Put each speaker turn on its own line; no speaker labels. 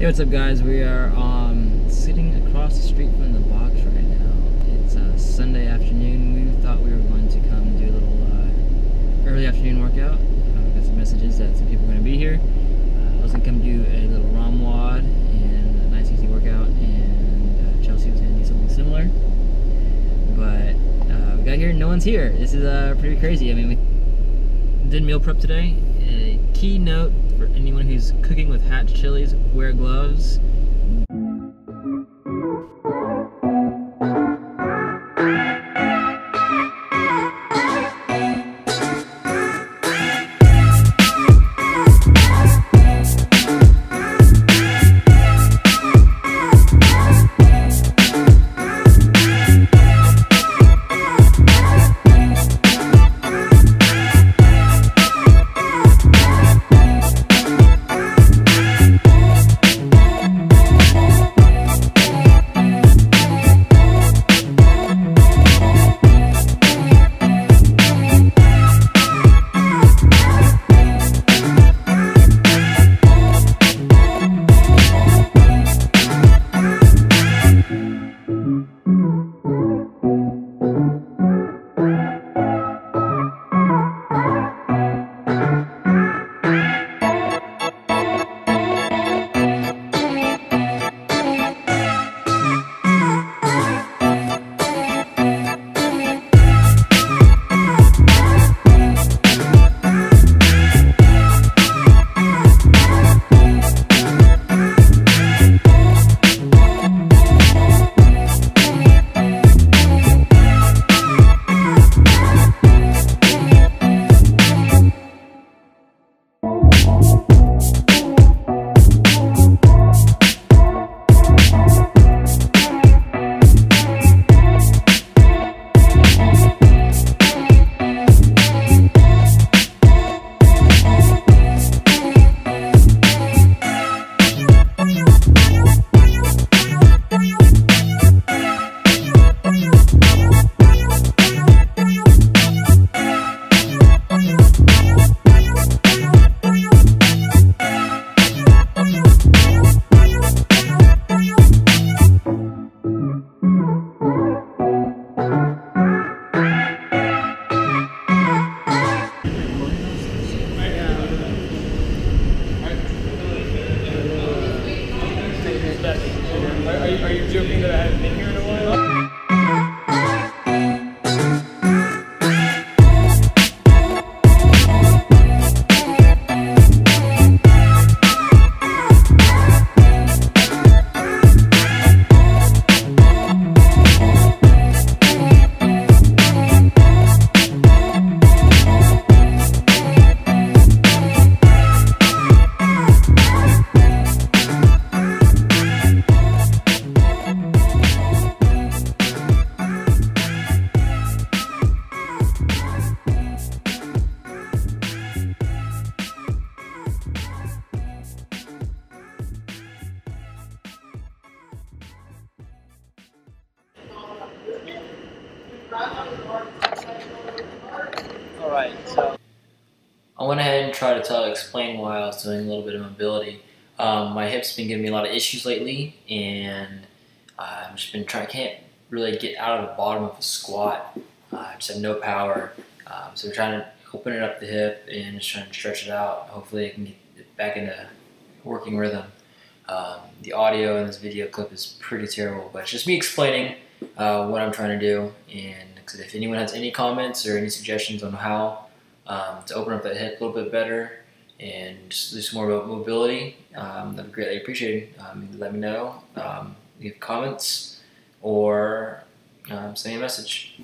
Hey, what's up, guys? We are um, sitting across the street from the box right now. It's uh, Sunday afternoon. We thought we were going to come do a little uh, early afternoon workout. Uh, got some messages that some people are going to be here. Uh, I was going to come do a little ROM WOD and a nice easy workout, and uh, Chelsea was going to do something similar. But uh, we got here, and no one's here. This is pretty crazy. I mean, we did meal prep today. A key note for anyone who's cooking with hatch chilies, wear gloves.
Are, you, joking that I haven't been here
Alright, so I went ahead and tried to tell, explain why I was doing a little bit of mobility. Um, my hips been giving me a lot of issues lately, and I've just been trying. Can't really get out of the bottom of a squat. Uh, I just have no power. Um, so we're trying to open it up the hip and just trying to stretch it out. Hopefully, I can get back into working rhythm. Um, the audio in this video clip is pretty terrible, but it's just me explaining uh, what I'm trying to do. And if anyone has any comments or any suggestions on how um, to open up that hip a little bit better and just more about mobility, um, that'd be greatly appreciated. Um, let me know, um, leave comments, or um, send me a message.